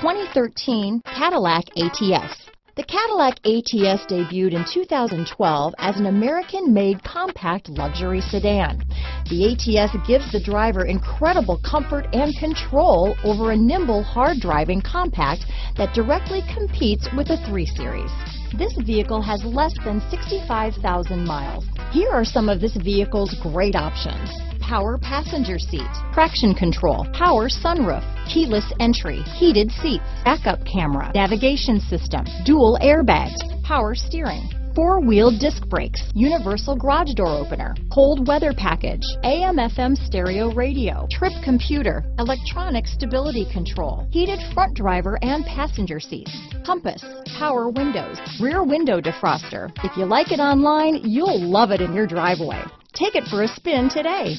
2013 Cadillac ATS. The Cadillac ATS debuted in 2012 as an American-made compact luxury sedan. The ATS gives the driver incredible comfort and control over a nimble, hard-driving compact that directly competes with the 3 Series. This vehicle has less than 65,000 miles. Here are some of this vehicle's great options power passenger seat, traction control, power sunroof, keyless entry, heated seats, backup camera, navigation system, dual airbags, power steering, four-wheel disc brakes, universal garage door opener, cold weather package, AM FM stereo radio, trip computer, electronic stability control, heated front driver and passenger seats, compass, power windows, rear window defroster. If you like it online, you'll love it in your driveway. Take it for a spin today.